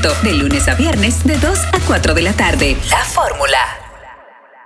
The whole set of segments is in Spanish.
De lunes a viernes, de 2 a 4 de la tarde. La fórmula.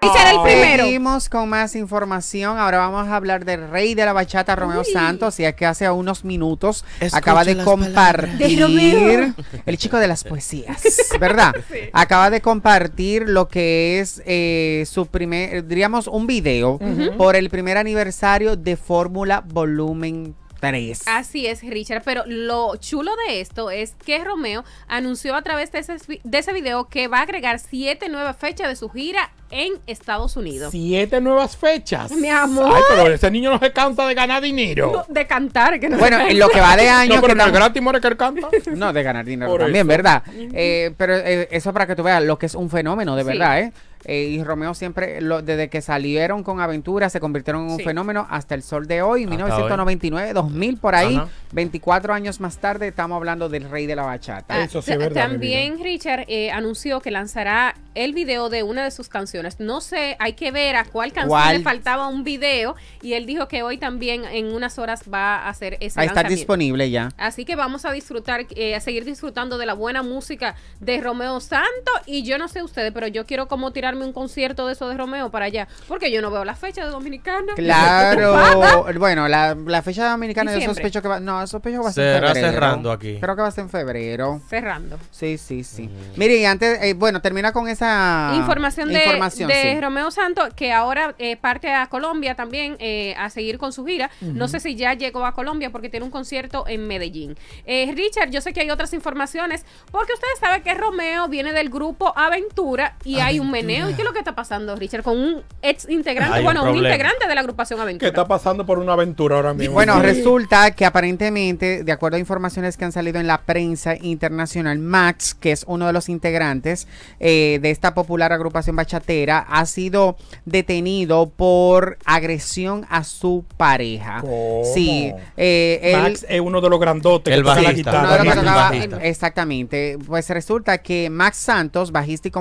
será el primero. Seguimos con más información. Ahora vamos a hablar del rey de la bachata, Romeo Santos. Y es que hace unos minutos Escucha acaba de compartir el chico de las poesías, ¿verdad? Acaba de compartir lo que es eh, su primer, diríamos, un video por el primer aniversario de Fórmula Volumen 3. Así es, Richard, pero lo chulo de esto es que Romeo anunció a través de ese, de ese video que va a agregar siete nuevas fechas de su gira en Estados Unidos. Siete nuevas fechas. Mi amor. Ay, pero ese niño no se cansa de ganar dinero. De cantar, que no Bueno, en lo que va de año... No, pero que no es gratis, more, que él canta. No, de ganar dinero Por también, eso. ¿verdad? Eh, pero eh, eso para que tú veas lo que es un fenómeno, de Sí. verdad, ¿eh? Eh, y Romeo siempre, lo- desde que salieron con Aventura, se convirtieron en un Sí. fenómeno hasta el sol de hoy, Hasta 1999, 2000, por ahí, Ajá. 24 años más tarde, estamos hablando del rey de la bachata. Ah, Eso sí verdad, También Richard eh, anunció que lanzará el video de una de sus canciones. No sé, hay que ver a cuál canción ¿Cuál? le faltaba un video y él dijo que hoy también en unas horas va a hacer ese Ahí está disponible ya. Así que vamos a disfrutar, eh, a seguir disfrutando de la buena música de Romeo Santos. Y yo no sé ustedes, pero yo quiero como un concierto de eso de Romeo para allá. Porque yo no veo la fecha de Dominicana. Claro, bueno, la, la fecha dominicana yo sospecho que va, no, sospecho que va a ser en Será febrero. cerrando aquí. Creo que va a ser en febrero. Cerrando. Sí, sí, sí. Mire, y antes, eh, bueno, termina con esa información de, información, de sí. Romeo Santos, que ahora eh, parte a Colombia también eh, a seguir con su gira. No sé si ya llegó a Colombia porque tiene un concierto en Medellín. Eh, Richard, yo sé que hay otras informaciones porque ustedes saben que Romeo viene del grupo Aventura y hay un meneo. ¿Y qué es lo que está pasando, Richard? Con un ex integrante, Hay bueno, un, integrante de la agrupación Que Aventura. está pasando por una aventura ahora mismo. Bueno, resulta que aparentemente, de acuerdo a informaciones que han salido en la prensa internacional, Max, que es uno de los integrantes eh, de esta popular agrupación bachatera, ha sido detenido por agresión a su pareja. ¿Cómo? Sí, eh, él- Max es uno de los grandotes El que bajista. uno de guitarra. los que Bajista, exactamente. Pues resulta que Max Santos, bajista y,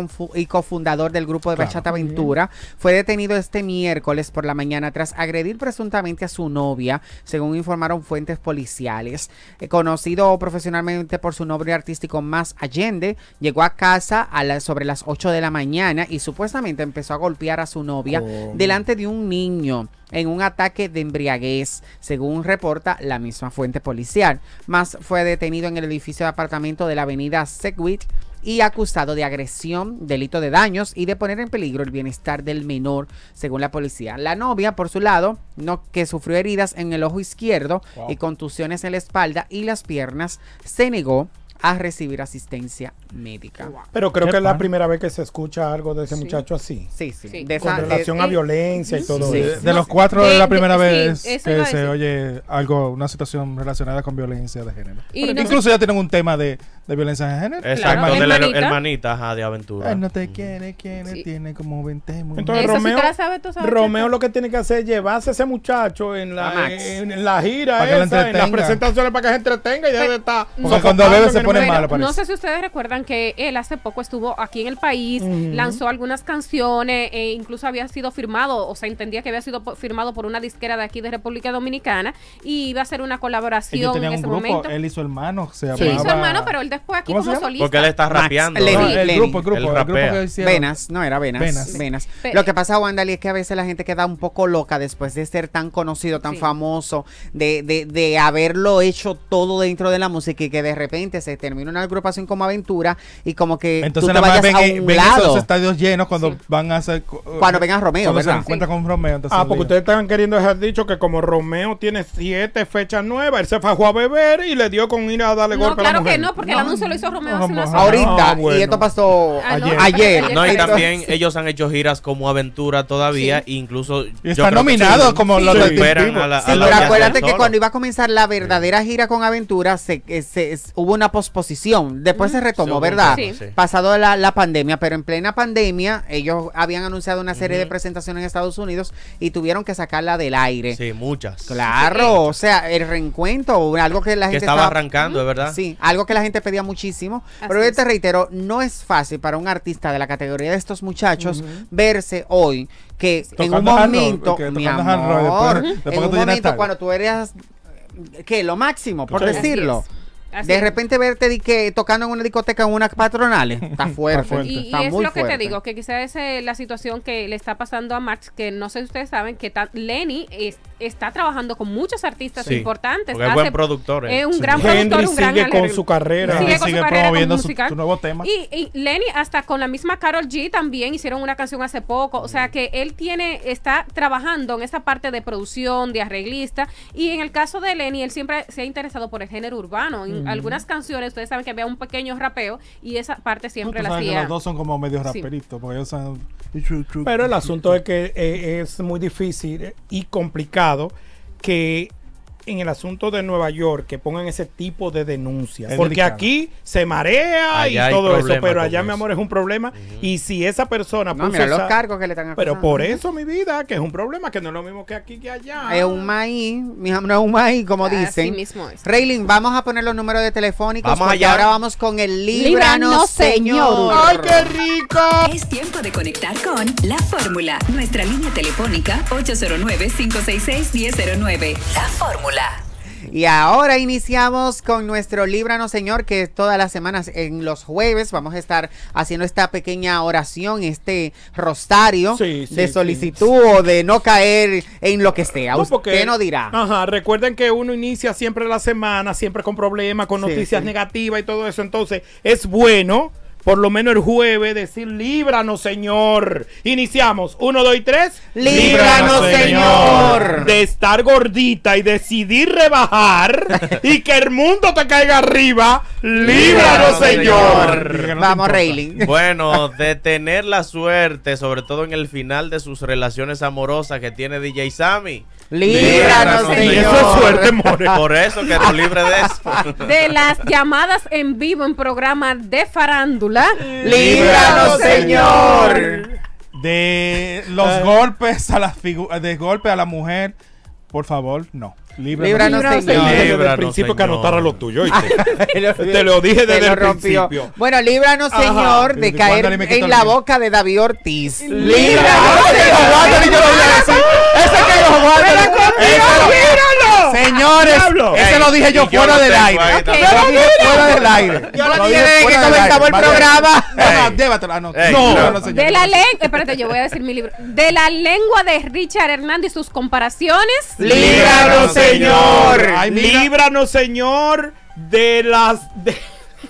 y cofundador del grupo de Claro. Bachata Aventura, fue detenido este miércoles por la mañana tras agredir presuntamente a su novia, según informaron fuentes policiales. Eh, conocido profesionalmente por su nombre artístico Más Allende, llegó a casa a las- sobre las 8 de la mañana y supuestamente empezó a golpear a su novia delante de un niño en un ataque de embriaguez, según reporta la misma fuente policial. Más fue detenido en el edificio de apartamento de la avenida Seguit y acusado de agresión, delito de daños y de poner en peligro el bienestar del menor, según la policía. La novia, por su lado, no, que sufrió heridas en el ojo izquierdo Wow. y contusiones en la espalda y las piernas, se negó a recibir asistencia médica. Pero creo que es la primera vez que se escucha algo de ese Sí. muchacho así. Sí, sí. Sí. De Con esa- de- relación a violencia y todo sí. eso. De No, los cuatro de- es la de- primera vez que se oye algo, una situación relacionada con violencia de género. Y no incluso ya tienen un tema de, de violencia de género. Exacto, Claro. del Hermanita. hermanita, ajá, de aventura. Él no te quiere, quiere, Sí. tiene como 20 muy Entonces, Eso Romeo, la sabes, Romeo lo que tiene que hacer es llevarse a ese muchacho en la, en, en la gira Para que lo esa, en las presentaciones para que se entretenga y deje de estar cuando bebe se el pone malo, no sé si ustedes recuerdan que él hace poco estuvo aquí en el país, lanzó algunas canciones, e incluso había sido firmado, o se entendía que había sido firmado por una disquera de aquí de República Dominicana y iba a ser una colaboración en un ese grupo, momento. él y su hermano se Sí, llamaba... su hermano, pero él después aquí ¿Cómo se como solista. Porque él está Max rapeando. ¿no? el Lenny. grupo, el grupo, el grupo rapea. que hicieron. Venas, no era Venas. Venas. Venas. Pe- Lo que pasa, Wandali, es que a veces la gente queda un poco loca después de ser tan conocido, tan Sí. famoso, de, de, de haberlo hecho todo dentro de la música y que de repente se termina una agrupación como Aventura y como que Entonces tú te vayas ven, a un ven lado. esos estadios llenos cuando Sí. van a hacer... Cuando venga Romeo, cuando se ¿verdad? encuentran con Romeo. entonces Ah, porque ustedes estaban queriendo dejar dicho que como Romeo tiene siete fechas nuevas, él se fajó a beber y le dio con ir a darle No, golpe a la claro mujer. que no, porque el anuncio lo hizo Romeo hace no, no, horas. Ahorita, Ah, bueno. y esto pasó Ah, no, ayer. ayer. No, y también ellos han hecho giras como Aventura todavía, Sí. e incluso. Y yo está creo que nominado sí, como sí, los Team a la- a pero acuérdate que cuando iba a comenzar la verdadera gira con Aventura, se, eh, se- hubo una posposición. Después se retomó, Sí, ¿verdad? Sí. Pasado la, la pandemia, pero en plena pandemia, ellos habían anunciado una serie de presentaciones en Estados Unidos y tuvieron que sacarla del aire. Sí, muchas. Claro, o sea, el reencuentro, algo que la Que gente estaba arrancando, es verdad. Sí, algo que la gente pedía muchísimo. Así pero yo te reitero, no es fácil para un artista de la categoría de estos muchachos verse hoy que en un Tocando hard rock, momento, mi amor, después- después en un momento tarde. cuando tú eres que lo máximo, por Sí. decirlo. Así De repente verte di que tocando en una discoteca en unas patronales. Está fuerte. fuerte. Y, y está es muy lo que fuerte. te digo, que quizás es eh, la situación que le está pasando a Max, que no sé si ustedes saben, que ta- Lenny es- está trabajando con muchos artistas Sí, importantes. porque es buen productor, eh. Es un Sí. gran Henry productor, un gran sigue con su carrera. Sigue con sigue su carrera promoviendo su- nuevo tema. Y, y Lenny hasta con la misma Carol G también hicieron una canción hace poco. O sea que él tiene, está trabajando en esa parte de producción, de arreglista. Y en el caso de Lenny, él siempre se ha interesado por el género urbano. Algunas canciones, ustedes saben que había un pequeño rapeo y esa parte siempre la hacía. los dos son como medio Sí. raperitos, porque ellos son... Pero el asunto es que eh, es muy difícil y complicado que en el asunto de Nueva York que pongan ese tipo de denuncias. Es Porque delicado. aquí se marea Allá y todo eso, pero allá, mi amor, es un problema. Y si esa persona No, puso mira los cargos que le están acusando. Pero por eso, mi vida, que es un problema, que no es lo mismo que aquí que allá. Es un maíz, mija, no es un maíz, como Así dicen. mismo es. Raylin, vamos a poner los números de telefónicos. Vamos allá. ahora vamos con el Líbranos, Líbranos, Señor. ¡Ay, qué rico! Es tiempo de conectar con La Fórmula. Nuestra línea telefónica 809-566-1009. La Fórmula. Y ahora iniciamos con nuestro Líbranos Señor, que todas las semanas en los jueves vamos a estar haciendo esta pequeña oración, este rosario Sí, sí, de sí. solicitud o de no caer en lo que sea. No, Usted porque- no dirá. Ajá, recuerden que uno inicia siempre la semana, siempre con problemas, con Sí, noticias sí. negativas y todo eso. Entonces, es bueno, por lo menos el jueves, decir, líbranos, Señor. Iniciamos. Uno, dos y tres. Líbranos, Señor. De estar gordita y decidir rebajar y que el mundo te caiga arriba. Líbranos, Líbranos, Señor. Vamos. Raylin. Bueno, de tener la suerte, sobre todo en el final de sus relaciones amorosas que tiene DJ Sammy. Líbranos, Líbranos, Y Señor. eso es suerte, more. Por eso que nos libre de eso. De las llamadas en vivo en programas de farándula. Líbranos, Señor. De los golpes a la figu- de golpe a la mujer, por favor, no. Líbranos. Líbranos, Líbranos, Señor. Desde el Líbranos, principio que Señor. anotara lo tuyo. Te Te lo dije desde el principio. Bueno, líbranos, Ajá. Señor, de ¿Desde cuándo caer en la boca de David Ortiz. Líbranos, Líbranos, Señor. Ese que yo Señores, Diablo. ese lo dije yo fuera lo del aire. lo dije fuera del aire. Yo lo Lo dije desde que aire. el programa. No, no, Ey. llévatelo. Ah, no. No, claro. no, señor. De la lengua, espérate, yo voy a decir mi libro. De la lengua de Richard Hernández y sus comparaciones. Líbranos, Señor. Líbranos, Señor, de las.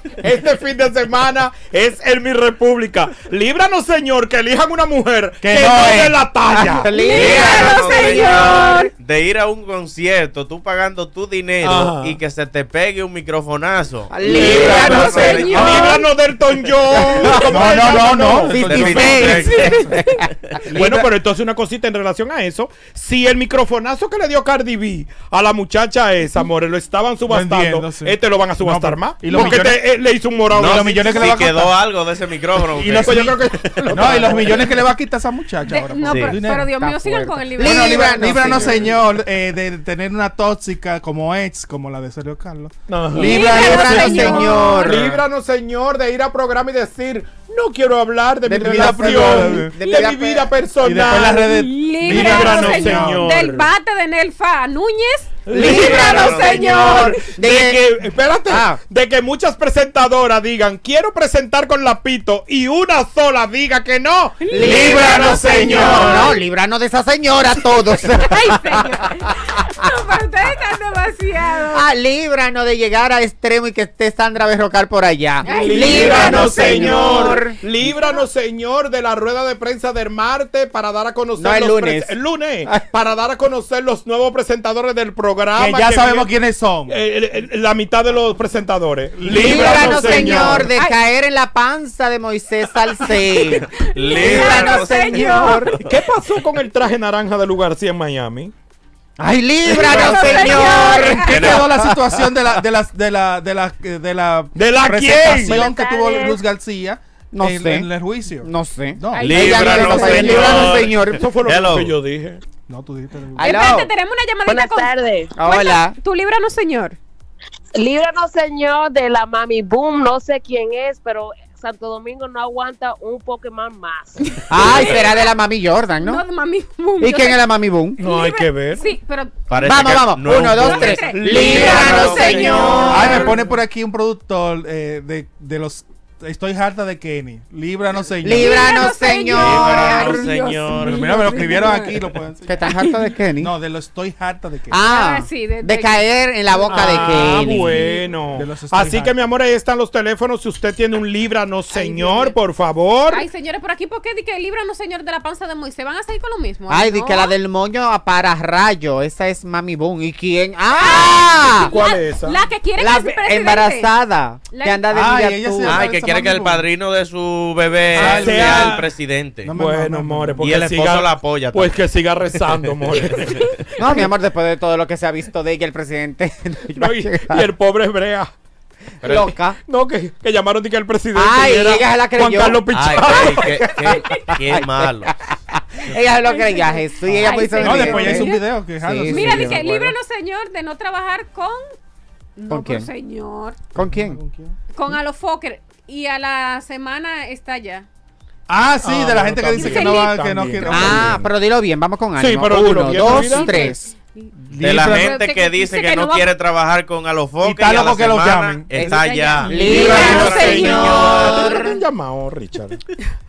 De- Este fin de semana es en mi república. Líbranos, Señor, que elijan una mujer que, Que no, no de es. la talla. Líbranos, Señor. De ir a un concierto, tú pagando tu dinero Ajá. y que se te pegue un microfonazo. Líbranos, Señor. Líbranos del John. No, no, no, no. Del 56. 56. Bueno, pero entonces una cosita en relación a eso. Si el microfonazo que le dio Cardi B a la muchacha esa, amor, lo estaban subastando, entiendo, sí. este lo van a subastar más. ¿y los porque te- le hizo un morado. No, los millones que Si le va a quedó costar. algo de ese micrófono. Y los Pues yo creo que- No, y los millones que le va a quitar a esa muchacha De- ahora. no, por pero, dinero. pero Dios mío, sigan con el libro. Bueno, libra- Señor. señor, eh, de tener una tóxica como ex, como la de Sergio Carlos. Líbranos, Señor. Líbranos, Señor, de ir a programa y decir, no quiero hablar de, De mi relación, privada, de, mi vida personal. Y después las redes. Líbranos, Líbranos, señor. Señor. Del bate de Nelfa Núñez. Líbranos, Señor. De que, espérate, Ah. de que muchas presentadoras digan, quiero presentar con Lapito y una sola diga que no. Líbranos, Señor. No, líbranos de esa señora todos. Ay, señor. No, pero ustedes están demasiado. Ah, líbranos de llegar a extremo y que esté Sandra Berrocal por allá. Ay, líbranos, Señor. Líbranos, Señor, de la rueda de prensa del martes para dar a conocer No, el los lunes. el lunes para dar a conocer los nuevos presentadores del programa. Que ya sabemos viene- quiénes son. eh, la mitad de los presentadores. Líbranos, Señor, de Ay. caer en la panza de Moisés Salcedo. Líbranos, Señor. ¿Qué pasó con el traje naranja de Lugar García en Miami? Ay, líbranos, Líbranos, Señor. ¿Qué quedó la situación de la de la de la de la de la, ¿De la presentación que tuvo Luz García No en, sé. en el juicio? No sé. No, Líbranos, Señor. líbranos, Señor. Eso fue lo Hello. que yo dije. No, tú dijiste. Espérate, tenemos una llamadita Buenas con. tardes. Hola. Tu líbranos, señor. Líbranos, Señor, de la Mami Boom. No sé quién es, pero Santo Domingo no aguanta un Pokémon más. Ay, será de la mami Jordan, ¿no? No, mami. boom, ¿Y quién sé- es la mami Boom? No hay que ver. Sí, pero Parece Vamos, vamos. no Uno, un dos, tres. Líbranos, Líbranos, Señor. Ay, me pone por aquí un productor eh, de, de los. Estoy harta de Kenny. Líbranos, señor. Líbranos, Líbranos, Señor. Señor. Pero mira, me lo escribieron aquí, lo pueden ¿Que decir. están harto de Kenny? No, de lo estoy harta de Kenny. Ah, Ah, sí, de- de, de- caer en la boca de Ah, Kenny. bueno. Los estoy Así que, mi amor, ahí están los teléfonos. Si usted tiene un líbranos, señor, por favor. Ay, señores, por aquí, ¿por qué di que líbranos, señor, de la panza de Moisés? ¿Van a seguir con lo mismo? Ay, di ¿no? que la del moño a para rayo. Esa es Mami Boom. ¿Y quién? ¡Ah! ¿Cuál la, es esa? La que quiere La que presidente. embarazada. La- Que anda de Ay, ella se- Ay, que quiere que el padrino de su bebé Ah, sea sea- el presidente. No Bueno, amores, porque Y el esposo siga, la apoya Pues también. que siga rezando, amores. No, mi amor, después de todo lo que se ha visto de ella, el presidente. No, y, y el pobre Hebrea. Pero- loca. No, que, que llamaron de que el presidente Ay, era ella se la creyó. Juan Carlos Ay, Pichardo. qué, qué- qué- qué malo. Ella lo creía, Jesús. Y ella Ay, señor. No, después ya hizo un video quejándose. Sí, Mira, sí, di yo que me acuerdo. líbranos, señor, de no trabajar con. No, ¿Con quién? señor. ¿Con quién? Con Alofoker. Y a la semana está ya. Ah, sí, Ah, de la no, gente que dice que no va, que no quiere. Ah, pero dilo bien, vamos con Sí, ánimo. pero dilo Uno, dos, tres. De la gente que- que dice dice que, que no quiere trabajar con Y Alofoque y a la que lo llamen. está ya. Líbranos, ¿Te Señor. han llamado, Richard?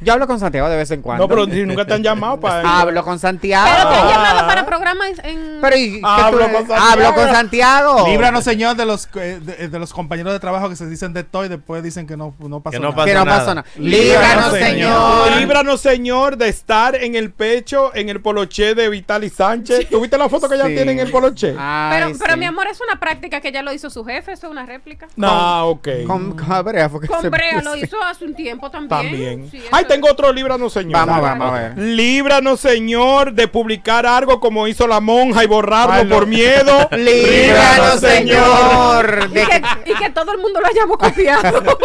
Yo hablo con Santiago de vez en cuando. No, pero si nunca te han llamado para... Hablo con Santiago. Pero te han llamado para programas en. Pero ¿y qué Hablo con Santiago. Hablo con Santiago. Líbranos, señor, de los, eh, de, de los compañeros de trabajo que se dicen de todo y después dicen que no, no pasó Que no nada. Que no nada. pasó nada. Líbranos, Señor. Líbranos, Señor, de estar en el pecho, en el poloché de Vitali Sánchez. ¿Tuviste la foto que ella Sí. tiene en el poloché? Ay, Pero, pero sí. mi amor, es una práctica que ya lo hizo su jefe, eso es una réplica. No, ok. Con, con Brea fue que Con se Brea lo hizo hace un tiempo también. También. Sí, Ay, es. tengo otro líbranos, Señor. Vamos, vamos a ver. Líbranos, Señor, de publicar algo como hizo la monja y borrarlo por miedo. Líbranos, Señor. Y De que, y que todo el mundo lo hayamos copiado.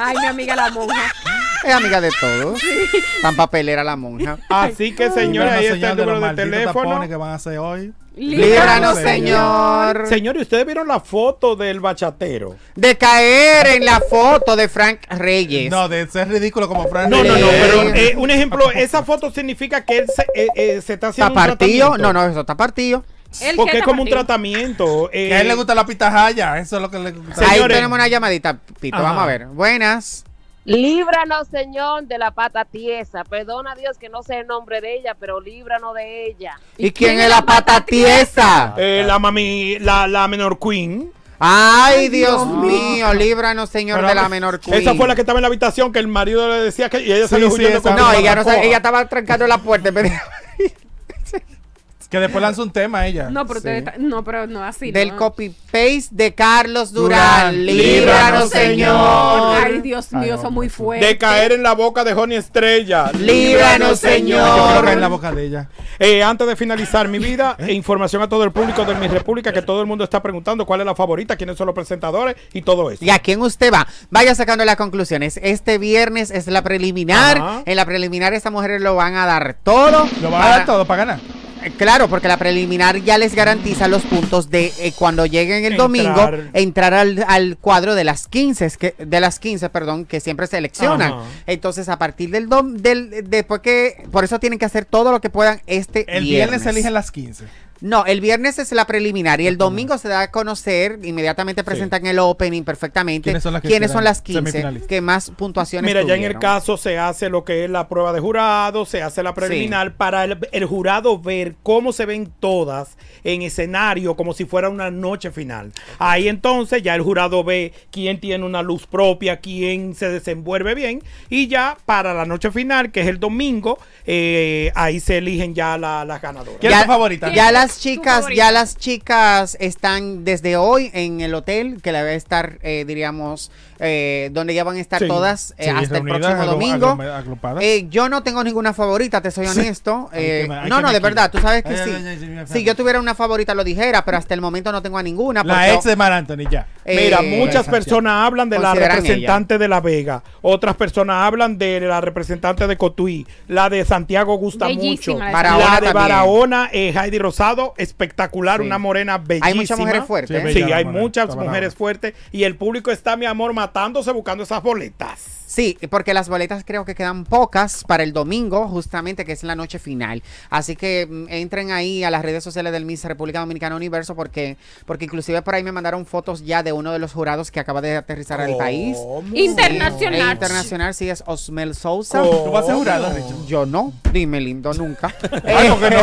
Ay, mi amiga la monja. Es amiga de todos. Tan papelera la monja. Así que, señor, Líbranos, ahí está el número de teléfono. tapones que van a hacer hoy. Líbranos, Señor. Señor. ¿y ustedes vieron la foto del bachatero? De caer en la foto de Frank Reyes. No, de ser ridículo como Fran. No, no, no, Sí. pero eh, un ejemplo, esa foto significa que él se, eh, eh, se está haciendo ¿Está partido? No, no, eso está partido. Porque que es como un tratamiento. eh, Que a él le gusta la pitahaya, eso es lo que le gusta. Ahí Señores. tenemos una llamadita, Pito. Ajá. Vamos a ver. Buenas. Líbranos, Señor, de la pata tiesa. Perdona a Dios que no sé el nombre de ella, pero líbranos de ella. ¿Y quién es la pata tiesa? eh, la mami, la, la menor queen. Ay, Dios mío, líbranos, Señor, Pero, de la menor queen. Esa fue la que estaba en la habitación que el marido le decía que y ella Sí, salió sí, huyendo esa. con No, ella, no ella estaba trancando la puerta. Que después lanza un tema ella. No, pero no, pero no así. Del no. copy-paste de Carlos Durán. Durán, Líbranos, Señor. Ay, Dios mío, son muy fuertes. De caer en la boca de Johnny Estrella. Líbranos, Yo Señor. caer en la boca de ella. Eh, antes de finalizar mi vida, e información a todo el público de mi república, que todo el mundo está preguntando cuál es la favorita, quiénes son los presentadores y todo eso. ¿Y a quién usted va? Vaya sacando las conclusiones. Este viernes es la preliminar. Ajá. En la preliminar estas mujeres lo van a dar todo. Lo va a dar todo para ganar. Eh, Claro, porque la preliminar ya les garantiza los puntos de eh, cuando lleguen el Entrar. domingo entrar al, al cuadro de las 15, es que, de las 15, perdón, que siempre seleccionan. Ajá. Entonces, a partir del, dom- del después que por eso tienen que hacer todo lo que puedan este El viernes. viernes se eligen las 15. No, el viernes es la preliminar y el domingo se da a conocer, inmediatamente presentan el opening perfectamente. ¿Quiénes son las que quiénes son las 15 semifinalistas? que más puntuaciones Mira, ya en el caso se hace lo que es la prueba de jurado, se hace la preliminar para el, el jurado ver cómo se ven todas en escenario como si fuera una noche final. Ahí entonces ya el jurado ve quién tiene una luz propia, quién se desenvuelve bien y ya para la noche final, que es el domingo, eh, ahí se eligen ya la- las ganadoras. ¿Quién es tu favorita? Ya las ¿Tu chicas, ya las chicas están desde hoy en el hotel, que la va a estar, eh, diríamos, eh, donde ya van a estar Sí. todas eh, Sí, hasta el próximo domingo. Eh, yo no tengo ninguna favorita, te soy honesto. Hay Eh, me- no, no, de verdad, tú sabes que Ay, sí. ay, ay, ay, ay, Si yo tuviera una favorita lo dijera, pero hasta el momento no tengo a ninguna. La porque- ex de Mar Anthony, ya. Mira, eh, muchas Santiago. personas hablan de la representante de La Vega, otras personas hablan de la representante de Cotuí, la de Santiago gusta Bellísima mucho, la de Barahona la de. Barahona, eh, Heidi Rosado, espectacular, Sí. una morena bellísima. Hay muchas mujeres fuertes. Sí. Sí, hay muchas mujeres fuertes y el público está, mi amor, matándose buscando esas boletas. Sí, porque las boletas creo que quedan pocas para el domingo, justamente que es la noche final. Así que mm, entren ahí a las redes sociales del Miss República Dominicana Universo porque, porque inclusive por ahí me mandaron fotos ya de uno de los jurados que acaba de aterrizar al país. Internacional. Eh, internacional, sí, es Osmel Sousa. ¿Cómo? ¿Tú vas a ser jurado, Richard? Yo no, dime lindo, nunca. Ah, ¿por qué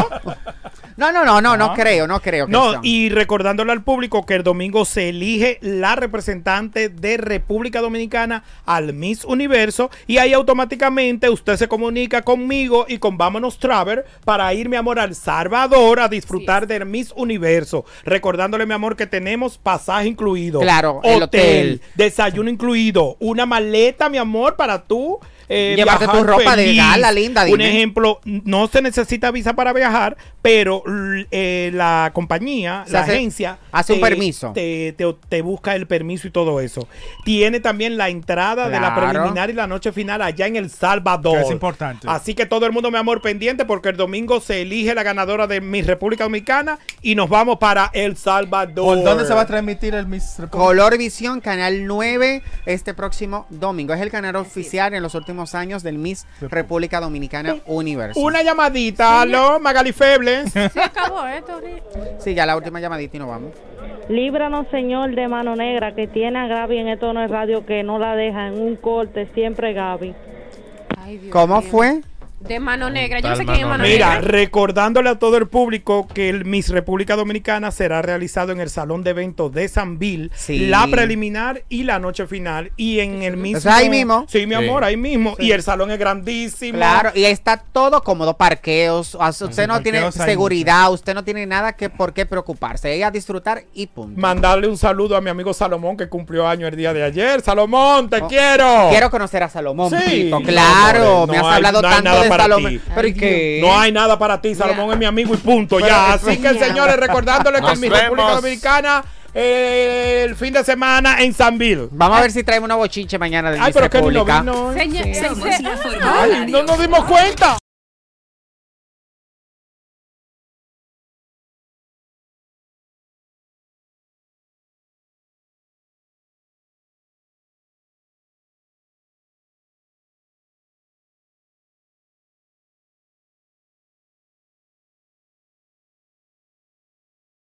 no? No, no, no, no, no creo, no creo. que No, y recordándole al público que el domingo se elige la representante de República Dominicana al Miss Universo y ahí automáticamente usted se comunica conmigo y con Vámonos Travel para ir, mi amor, al Salvador a disfrutar del Miss Universo. Recordándole, mi amor, que tenemos pasaje incluido. Claro, el hotel. desayuno incluido, una maleta, mi amor, para tú. Eh, Llevarte tu ropa de gala, linda, Un dime. ejemplo, no se necesita visa para viajar, pero eh, la compañía, Se la hace- agencia, hace un permiso. Te, te- te busca el permiso y todo eso. Tiene también la entrada de la preliminar y la noche final allá en El Salvador. Que es importante. Así que todo el mundo, mi amor, pendiente porque el domingo se elige la ganadora de mi República Dominicana y nos vamos para El Salvador. ¿Por dónde se va a transmitir el Miss República? Color Visión, Canal 9, este próximo domingo. Es el canal oficial en los últimos años del Miss República Dominicana Universo. Una llamadita, aló, Magali Febles. Se acabó esto, Sí, ya la última llamadita y nos vamos. Líbranos, Señor, de mano negra, que tiene a Gaby en esto no es radio, que no la deja en un corte, siempre Gaby. Ay, Dios ¿Cómo fue? De mano negra. Yo no sé quién es mano mano Mira, negra. recordándole a todo el público que el Miss República Dominicana será realizado en el Salón de Eventos de Sanville, Sí. la preliminar y la noche final. Y en el mismo. sea, ahí mismo. Sí, mi Sí. amor, ahí mismo. Y el salón es grandísimo. Claro, y está todo cómodo, parqueos, o usted Sí, no tiene seguridad, usted no tiene nada que por qué preocuparse, ella a disfrutar y punto. Mandarle un saludo a mi amigo Salomón que cumplió año el día de ayer. Salomón, te Oh, quiero. Quiero conocer a Salomón, Sí. Pico, No, claro, me has hablado no tanto de para Salomón. ti. Pero ¿y qué? No hay nada para ti, Salomón es mi amigo y punto, Pero- ya. Así que, señores, recordándole que en mi República. Dominicana, eh, el fin de semana en Sanville. Vamos a ver si traemos una bochinche mañana de Ay, pero que ni lo República. vino. Señor- se- Somos se- la fórmula Ay, no nos dimos cuenta.